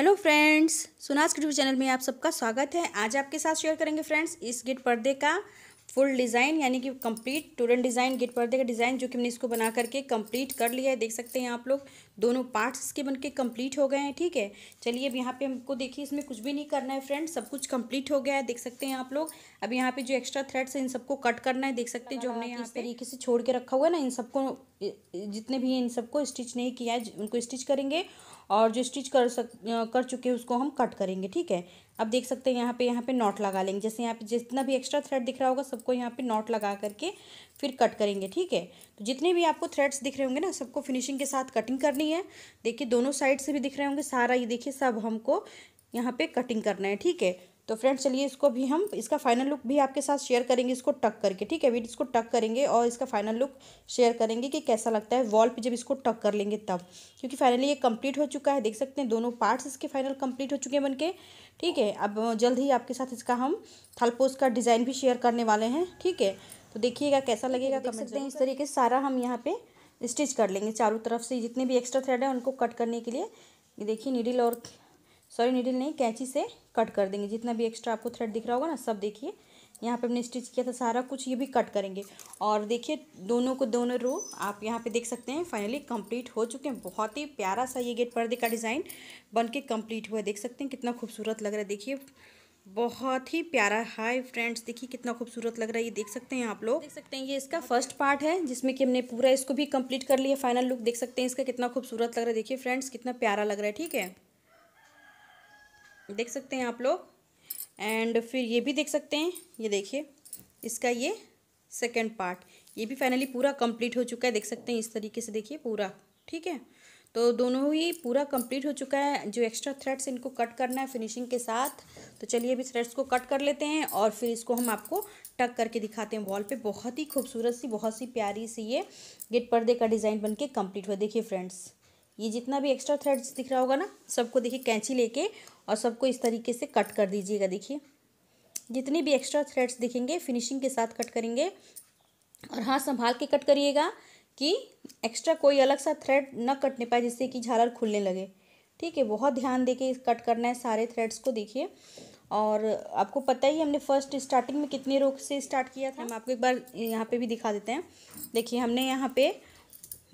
Hello friends सुनाज YouTube channel में आप सबका स्वागत है। आज आपके साथ शेयर करेंगे फ्रेंड्स इस गेट पर्दे का फुल डिज़ाइन यानी कि कंप्लीट टूरन डिज़ाइन गेट पर्दे का डिज़ाइन जो कि हमने इसको बना करके कंप्लीट कर लिया है। देख सकते हैं आप लोग दोनों पार्ट्स इसके बन के कंप्लीट हो गए हैं ठीक है? चलिए अब यहाँ पे हमको देखिए इसमें कुछ भी नहीं करना है फ्रेंड्स सब कुछ कंप्लीट हो गया है। देख सकते हैं आप लोग अब यहाँ पे जो एक्स्ट्रा थ्रेड्स हैं इन सबको कट करना है। देख सकते हैं जो हमने यहाँ तरीके से छोड़ के रखा हुआ है ना इन सबको जितने भी इन सबको स्टिच नहीं किया है उनको स्टिच करेंगे। और जो स्टिच कर सक कर चुके हैं, उसको हम कट करेंगे, ठीक है? अब देख सकते हैं, यहाँ पे यहाँ पे नॉट लगा लेंगे। जैसे यहाँ पे, जितना भी एक्स्ट्रा थ्रेड दिख रहा होगा, सबको यहाँ पे नॉट लगा करके फिर कट करेंगे, ठीक है? तो जितने भी आपको थ्रेड्स दिख रहे होंगे ना, सबको फिनिशिंग के साथ कटिंग करनी है। देखिए, दोनों साइड से भी दिख रहे होंगे, सारा ये देखिए, सब हमको यहाँ पर कटिंग करना है, ठीक है? तो फ्रेंड्स चलिए इसको भी हम इसका फाइनल लुक भी आपके साथ शेयर करेंगे इसको टक करके ठीक है? अभी इसको टक करेंगे और इसका फाइनल लुक शेयर करेंगे कि कैसा लगता है वॉल पे जब इसको टक कर लेंगे तब। क्योंकि फाइनली ये कंप्लीट हो चुका है देख सकते हैं दोनों पार्ट्स इसके फाइनल कंप्लीट हो चुके हैं बनके ठीक है? अब जल्द ही आपके साथ इसका हम थलपोस का डिज़ाइन भी शेयर करने वाले हैं ठीक है? तो देखिएगा कैसा लगेगा देख सकते हैं इस तरीके से सारा हम यहाँ पे स्टिच कर लेंगे चारों तरफ़ से जितने भी एक्स्ट्रा थ्रेड है उनको कट करने के लिए। ये देखिए नीडल और सॉरी नीडल नहीं, कैंची से कट कर देंगे। जितना भी एक्स्ट्रा आपको थ्रेड दिख रहा होगा ना, सब देखिए। यहाँ पे हमने स्टिच किया था सारा कुछ, ये भी कट करेंगे। और देखिए, दोनों को दोनों रो आप यहाँ पे देख सकते हैं फाइनली कंप्लीट हो चुके हैं। बहुत ही प्यारा सा ये गेट पर्दे का डिज़ाइन बन के कंप्लीट हुआ है। देख सकते हैं कितना खूबसूरत लग रहा है। देखिए, बहुत ही प्यारा। हाय फ्रेंड्स देखिए कितना खूबसूरत लग रहा है। ये देख सकते हैं आप लोग। देख सकते हैं, ये इसका फ़र्स्ट पार्ट है, जिसमें कि हमने पूरा इसको भी कंप्लीट कर लिया फाइनल लुक देख सकते हैं इसका कितना खूबसूरत लग रहा है। देखिए फ्रेंड्स कितना प्यारा लग रहा है, ठीक है? देख सकते हैं आप लोग। एंड फिर ये भी देख सकते हैं। ये देखिए, इसका ये सेकेंड पार्ट ये भी फाइनली पूरा कंप्लीट हो चुका है। देख सकते हैं इस तरीके से देखिए पूरा। ठीक है? तो दोनों ही पूरा कंप्लीट हो चुका है। जो एक्स्ट्रा थ्रेड्स इनको कट करना है फिनिशिंग के साथ तो चलिए अभी थ्रेड्स को कट कर लेते हैं और फिर इसको हम आपको टक करके दिखाते हैं वॉल पे। बहुत ही खूबसूरत सी, बहुत सी प्यारी सी ये गेट पर्दे का डिज़ाइन बन के कंप्लीट हुआ। देखिए फ्रेंड्स ये जितना भी एक्स्ट्रा थ्रेड्स दिख रहा होगा ना, सबको देखिए कैंची लेके और सबको इस तरीके से कट कर दीजिएगा। देखिए, जितनी भी एक्स्ट्रा थ्रेड्स दिखेंगे फिनिशिंग के साथ कट करेंगे। और हाँ संभाल के कट करिएगा कि एक्स्ट्रा कोई अलग सा थ्रेड न कटने पाए, जिससे कि झालर खुलने लगे। ठीक है, बहुत ध्यान दे के कट करना है सारे थ्रेड्स को, देखिए। और आपको पता ही हमने फ़र्स्ट स्टार्टिंग में कितने रोक से स्टार्ट किया था। हम आपको एक बार यहाँ पे भी दिखा देते हैं। देखिए, हमने यहाँ पे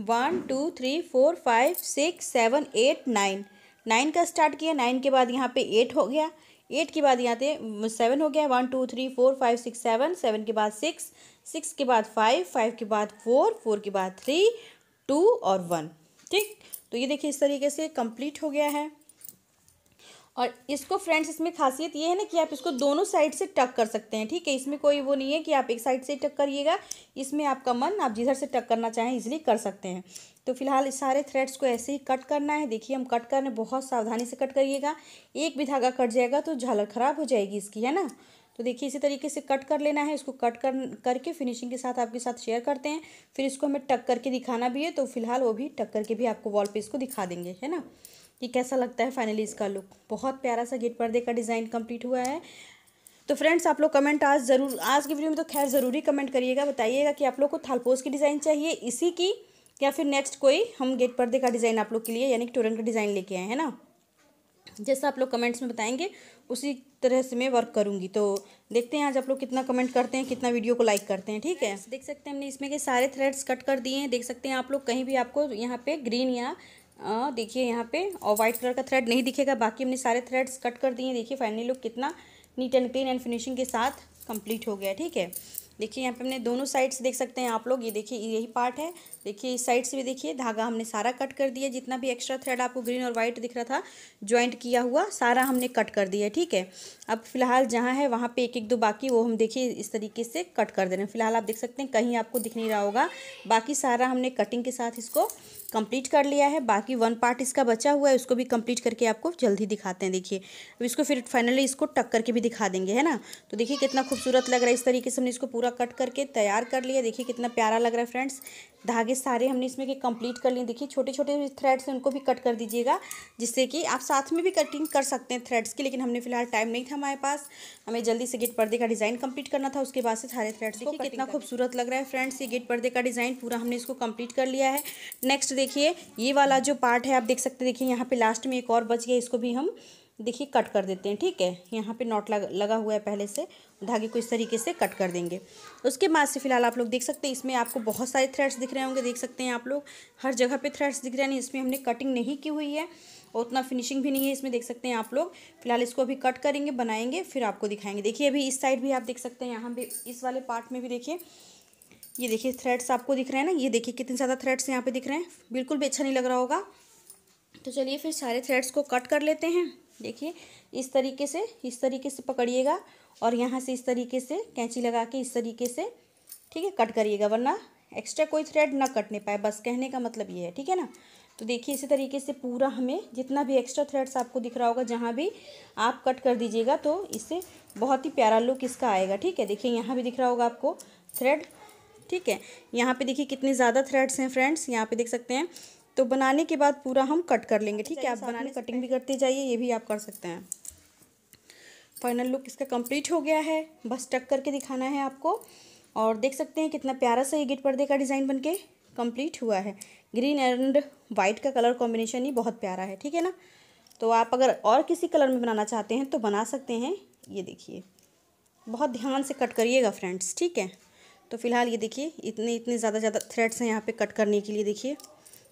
one two three four five six seven eight nine nine का स्टार्ट किया, नाइन के बाद यहाँ पे एट हो गया। एट के बाद यहाँ पे सेवन हो गया। One two three four five six seven seven के बाद सिक्स सिक्स के बाद फाइव फाइव के बाद फोर फोर के बाद थ्री टू और वन ठीक? तो ये देखिए इस तरीके से कंप्लीट हो गया है। और इसको फ्रेंड्स, इसमें खासियत ये है ना कि आप इसको दोनों साइड से टक कर सकते हैं, ठीक है? इसमें कोई वो नहीं है कि आप एक साइड से टक करिएगा, इसमें आपका मन आप जिधर से टक करना चाहें इजीली कर सकते हैं। तो फ़िलहाल इस सारे थ्रेड्स को ऐसे ही कट करना है। देखिए, हम कट करने बहुत सावधानी से कट करिएगा। एक भी धागा कट जाएगा तो झालर ख़राब हो जाएगी इसकी, है ना? तो देखिए, इसी तरीके से कट कर लेना है। इसको कट कर, करके फिनिशिंग के साथ आपके साथ शेयर करते हैं। फिर इसको हमें टक करके दिखाना भी है तो फ़िलहाल वो भी टक करके भी आपको वॉल पे इसको दिखा देंगे, है ना? कि कैसा लगता है फाइनली इसका लुक बहुत प्यारा सा गेट पर्दे का डिज़ाइन कंप्लीट हुआ है। तो फ्रेंड्स आप लोग कमेंट आज ज़रूर, आज की वीडियो में तो खैर ज़रूरी कमेंट करिएगा, बताइएगा कि आप लोग को थालपोस की डिज़ाइन चाहिए, इसी की, या फिर नेक्स्ट कोई हम गेट पर्दे का डिज़ाइन आप लोग के लिए, यानी कि टोरन का डिज़ाइन लेके आए हैं ना? जैसा आप लोग कमेंट्स में बताएँगे, उसी तरह से मैं वर्क करूँगी। तो देखते हैं आज आप लोग कितना कमेंट करते हैं, कितना वीडियो को लाइक करते हैं, ठीक है? देख सकते हैं हमने इसमें के सारे थ्रेड्स कट कर दिए हैं। देख सकते हैं आप लोग कहीं भी आपको यहाँ पे ग्रीन या देखिए यहाँ पे, और वाइट कलर का थ्रेड नहीं दिखेगा, बाकी हमने सारे थ्रेड्स कट कर दिए देखिए फाइनली लुक कितना neat and clean and finishing के साथ कंप्लीट हो गया, ठीक है? देखिए, यहाँ पे हमने दोनों साइड्स देख सकते हैं आप लोग। ये देखिए यही पार्ट है। देखिए, इस साइड से भी देखिए, धागा हमने सारा कट कर दिया। जितना भी एक्स्ट्रा थ्रेड आपको ग्रीन और वाइट दिख रहा था ज्वाइंट किया हुआ, सारा हमने कट कर दिया, ठीक है? अब फ़िलहाल जहाँ है, वहाँ पे एक एक दो बाकी, वो हम देखिए इस तरीके से कट कर दे रहे हैं। फ़िलहाल आप देख सकते हैं, कहीं आपको दिख नहीं रहा होगा। बाकी सारा हमने कटिंग के साथ इसको कंप्लीट कर लिया है बाकी वन पार्ट इसका बचा हुआ है उसको भी कंप्लीट करके आपको जल्दी दिखाते हैं। देखिए अब इसको फिर फाइनली इसको टक करके भी दिखा देंगे है ना? तो देखिए कितना खूबसूरत लग रहा है। इस तरीके से हमने इसको पूरा कट करके तैयार कर लिया। देखिए कितना प्यारा लग रहा है फ्रेंड्स धागे सारे हमने इसमें के कंप्लीट कर लिए। देखिए छोटे छोटे थ्रेड्स हैं उनको भी कट कर दीजिएगा जिससे कि आप साथ में भी कटिंग कर सकते हैं थ्रेड्स की लेकिन हमने फ़िलहाल टाइम नहीं था हमारे पास। हमें जल्दी से गेट पर्दे का डिज़ाइन कंप्लीट करना था उसके बाद से सारे थ्रेड्स को कितना खूबसूरत लग रहा है फ्रेंड्स ये गेट पर्दे का डिज़ाइन पूरा हमने इसको कंप्लीट कर लिया है। नेक्स्ट देखिए ये वाला जो पार्ट है आप देख सकते हैं देखिए यहाँ पे लास्ट में एक और बच गया इसको भी हम देखिए कट कर देते हैं ठीक है? यहाँ पे नॉट लग, लगा हुआ है पहले से धागे को इस तरीके से कट कर देंगे। उसके बाद से फ़िलहाल आप लोग देख सकते हैं इसमें आपको बहुत सारे थ्रेड्स दिख रहे होंगे देख सकते हैं आप लोग। हर जगह पे थ्रेड्स दिख रहे हैं इसमें हमने कटिंग नहीं की हुई है और उतना फिनिशिंग भी नहीं है इसमें देख सकते हैं आप लोग। फ़िलहाल इसको अभी कट करेंगे बनाएँगे फिर आपको दिखाएँगे। देखिए अभी इस साइड भी आप देख सकते हैं यहाँ भी इस वाले पार्ट में भी देखिए ये देखिए थ्रेड्स आपको दिख रहे हैं ना? ये देखिए कितने ज़्यादा थ्रेड्स यहाँ पे दिख रहे हैं। बिल्कुल भी अच्छा नहीं लग रहा होगा। तो चलिए फिर सारे थ्रेड्स को कट कर लेते हैं। देखिए, इस तरीके से, इस तरीके से पकड़िएगा और यहाँ से इस तरीके से कैंची लगा के इस तरीके से, ठीक है कट करिएगा, वरना एक्स्ट्रा कोई थ्रेड ना कटने पाए। बस कहने का मतलब ये है, ठीक है ना? तो देखिए, इसी तरीके से पूरा हमें जितना भी एक्स्ट्रा थ्रेड्स आपको दिख रहा होगा, जहाँ भी आप कट कर दीजिएगा तो इससे बहुत ही प्यारा लुक इसका आएगा, ठीक है? देखिए, यहाँ भी दिख रहा होगा आपको थ्रेड ठीक है? यहाँ पे देखिए कितने ज़्यादा थ्रेड्स हैं फ्रेंड्स यहाँ पे देख सकते हैं। तो बनाने के बाद पूरा हम कट कर लेंगे ठीक है? आप बनाने कटिंग भी करते जाइए ये भी आप कर सकते हैं। फाइनल लुक इसका कंप्लीट हो गया है। बस टक करके दिखाना है आपको। और देख सकते हैं कितना प्यारा सा ये गिट पर्दे का डिज़ाइन बनके कंप्लीट हुआ है। ग्रीन एंड वाइट का कलर कॉम्बिनेशन ही बहुत प्यारा है ठीक है ना? तो आप अगर और किसी कलर में बनाना चाहते हैं तो बना सकते हैं। ये देखिए बहुत ध्यान से कट करिएगा फ्रेंड्स ठीक है? तो फ़िलहाल ये देखिए इतने इतने ज़्यादा ज़्यादा थ्रेड्स हैं यहाँ पे कट करने के लिए देखिए।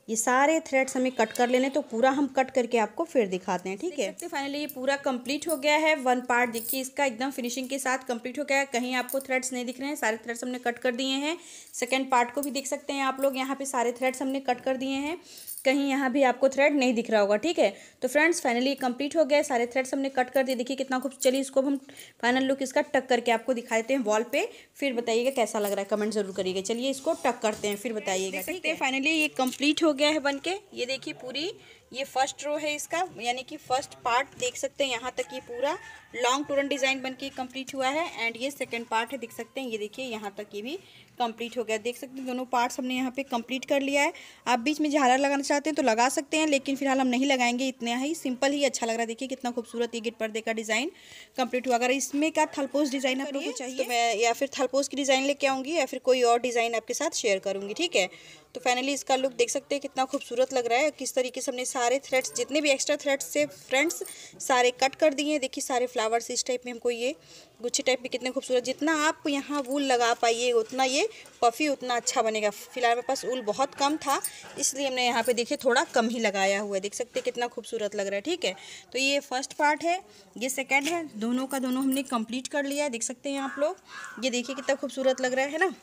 ये सारे थ्रेड्स हमें कट कर लेने तो पूरा हम कट करके आपको फिर दिखाते हैं ठीक है? तो फाइनली ये पूरा कंप्लीट हो गया है वन पार्ट देखिए इसका एकदम फिनिशिंग के साथ कंप्लीट हो गया है। कहीं आपको थ्रेड्स नहीं दिख रहे हैं सारे थ्रेड्स हमने कट कर दिए हैं। सेकेंड पार्ट को भी देख सकते हैं आप लोग यहाँ पे सारे थ्रेड्स हमने कट कर दिए हैं। कहीं यहाँ भी आपको थ्रेड नहीं दिख रहा होगा ठीक है? तो फ्रेंड्स फाइनली कंप्लीट हो गया सारे थ्रेड्स हमने कट कर दिए। देखिए कितना खूब चलिए इसको हम फाइनल लुक इसका टक करके आपको दिखा देते हैं वॉल पे। फिर बताइएगा कैसा लग रहा है कमेंट ज़रूर करिएगा। चलिए इसको टक करते हैं फिर बताइएगा ठीक है फाइनली ये कंप्लीट हो गया है बन के ये देखिए पूरी ये फ़र्स्ट रो है इसका यानी कि फ़र्स्ट पार्ट देख सकते हैं यहाँ तक ये पूरा। लॉन्ग टूरन डिज़ाइन बन के कंप्लीट हुआ है एंड ये सेकंड पार्ट है देख सकते हैं। ये देखिए यहाँ तक ये भी कंप्लीट हो गया। देख सकते हैं दोनों पार्ट्स हमने यहाँ पे कंप्लीट कर लिया है। आप बीच में झालर लगाना चाहते हैं तो लगा सकते हैं लेकिन फ़िलहाल हम नहीं लगाएँगे इतना ही सिंपल ही अच्छा लग रहा है। देखिए कितना खूबसूरत ये गिट पर्दे का डिज़ाइन कंप्लीट हुआ। अगर इसमें क्या थलपोज डिज़ाइन आप चाहिए। तो मैं या फिर थलपोज की डिज़ाइन लेके आऊँगी या फिर कोई और डिज़ाइन आपके साथ शेयर करूँगी ठीक है? तो फाइनली इसका लुक देख सकते हैं कितना खूबसूरत लग रहा है। किस तरीके से हमने सारे थ्रेड्स जितने भी एक्स्ट्रा थ्रेड्स से फ्रेंड्स सारे कट कर दिए हैं। देखिए सारे फ्लावर्स इस टाइप में हमको ये गुच्छे टाइप में कितने खूबसूरत। जितना आप यहाँ वूल लगा पाइए, उतना ये पफ़ी उतना अच्छा बनेगा। फ़िलहाल मेरे पास ऊल बहुत कम था, इसलिए हमने यहाँ पे देखिए थोड़ा कम ही लगाया हुआ है। देख सकते हैं कितना खूबसूरत लग रहा है, ठीक है? तो ये फ़र्स्ट पार्ट है, ये सेकेंड है। दोनों का दोनों हमने कंप्लीट कर लिया है, देख सकते हैं आप लोग। ये देखिए कितना खूबसूरत लग रहा है ना?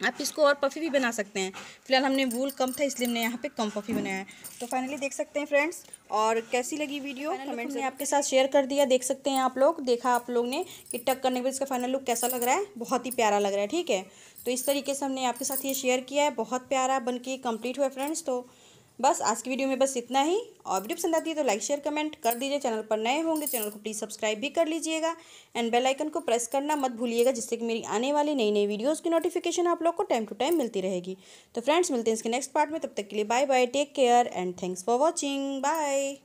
आप इसको और पफ़ी भी बना सकते हैं। फ़िलहाल हमने वूल कम था इसलिए हमने यहाँ पे कम पफ़ी बनाया है। तो फाइनली देख सकते हैं फ्रेंड्स और कैसी लगी वीडियो कमेंट में आपके साथ शेयर कर दिया देख सकते हैं आप लोग। देखा आप लोग ने कि टक करने के बाद इसका फाइनल लुक कैसा लग रहा है। बहुत ही प्यारा लग रहा है ठीक है? तो इस तरीके से हमने आपके साथ ये शेयर किया है। बहुत प्यारा बन के कंप्लीट हुआ फ्रेंड्स तो बस आज की वीडियो में बस इतना ही। और वीडियो पसंद आती है तो लाइक शेयर कमेंट कर दीजिए। चैनल पर नए होंगे चैनल को प्लीज़ सब्सक्राइब भी कर लीजिएगा। एंड बेल आइकन को प्रेस करना मत भूलिएगा, जिससे कि मेरी आने वाली नई नई वीडियोस की नोटिफिकेशन आप लोग को टाइम टू टाइम मिलती रहेगी। तो फ्रेंड्स मिलते हैं इसके नेक्स्ट पार्ट में। तब तक के लिए bye bye take care and thanks for watching bye